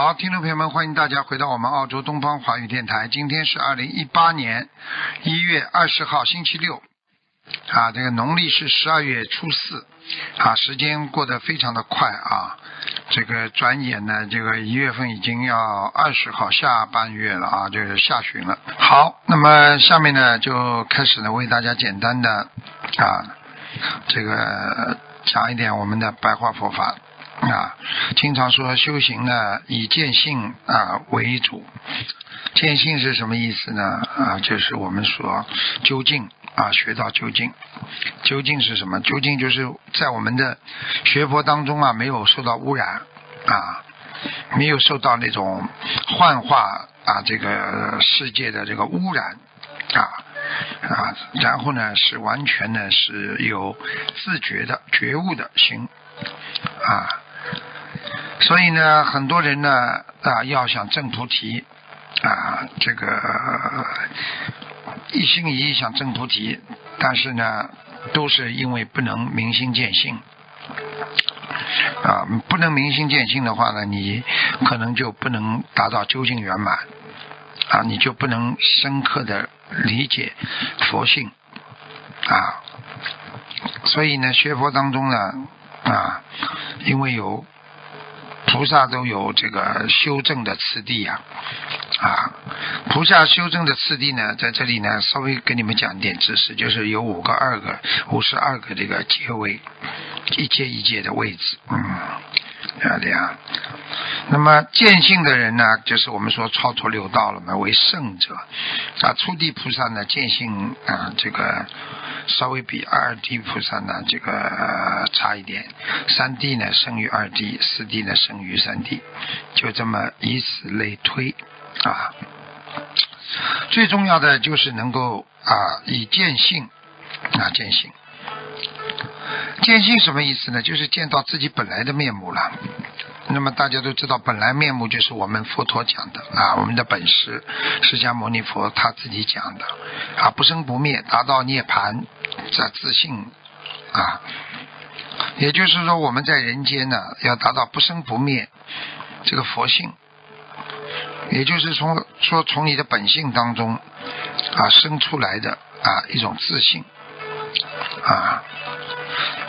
好，听众朋友们，欢迎大家回到我们澳洲东方华语电台。今天是二零一八年一月二十号，星期六。啊，这个农历是十二月初四。啊，时间过得非常的快啊。这个转眼呢，这个一月份已经要二十号下半月了啊，就是下旬了。好，那么下面呢就开始呢为大家简单的啊这个讲一点我们的白话佛法啊。经常说修行呢以见性啊为主，见性是什么意思呢？啊，就是我们说究竟啊学到究竟，究竟是什么？究竟就是在我们的学佛当中啊没有受到污染啊，没有受到那种幻化啊这个世界的这个污染啊啊，然后呢是完全呢是有自觉的觉悟的心啊。所以呢，很多人呢啊，要想证菩提啊，这个一心一意想证菩提，但是呢，都是因为不能明心见性啊，不能明心见性的话呢，你可能就不能达到究竟圆满啊，你就不能深刻的理解佛性啊。所以呢，学佛当中呢啊，因为有。菩萨都有这个修正的次第呀，啊，菩萨修正的次第呢，在这里呢，稍微给你们讲点知识，就是有五个二个五十二个这个阶位，一阶一阶的位置，嗯，这样。那么见性的人呢，就是我们说超脱六道了嘛，为圣者啊。初地菩萨呢，见性啊，这个。稍微比二 D 菩萨呢，这个差一点。三 D 呢，胜于二 D；四 D 呢，胜于三 D。就这么以此类推啊。最重要的就是能够啊，以见性啊，见性。见性什么意思呢？就是见到自己本来的面目了。那么大家都知道，本来面目就是我们佛陀讲的啊，我们的本师释迦牟尼佛他自己讲的啊，不生不灭，达到涅盘，在自信啊，也就是说我们在人间呢，要达到不生不灭这个佛性，也就是从说从你的本性当中啊生出来的啊一种自信啊，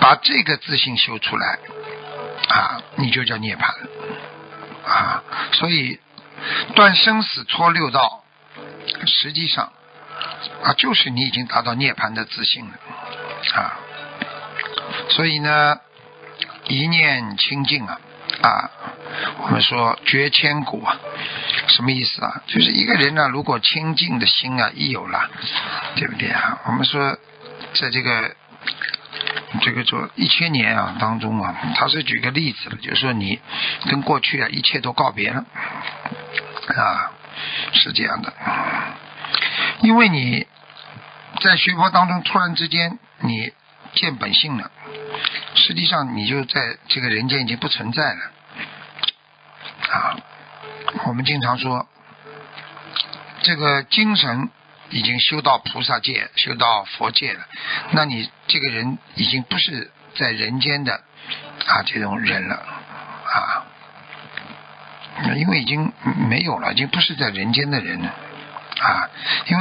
把这个自信修出来。啊，你就叫涅槃啊！所以断生死、脱六道，实际上啊，就是你已经达到涅槃的自信了啊。所以呢，一念清净啊啊，我们说绝千古啊，什么意思啊？就是一个人呢，如果清净的心啊一有了，对不对啊？我们说在这个。这个说一千年啊当中啊，他是举个例子了，就是说你跟过去啊一切都告别了啊，是这样的，因为你在学佛当中突然之间你见本性了，实际上你就在这个人间已经不存在了啊。我们经常说这个精神。已经修到菩萨界，修到佛界了，那你这个人已经不是在人间的啊这种人了啊，因为已经没有了，已经不是在人间的人了啊，因为。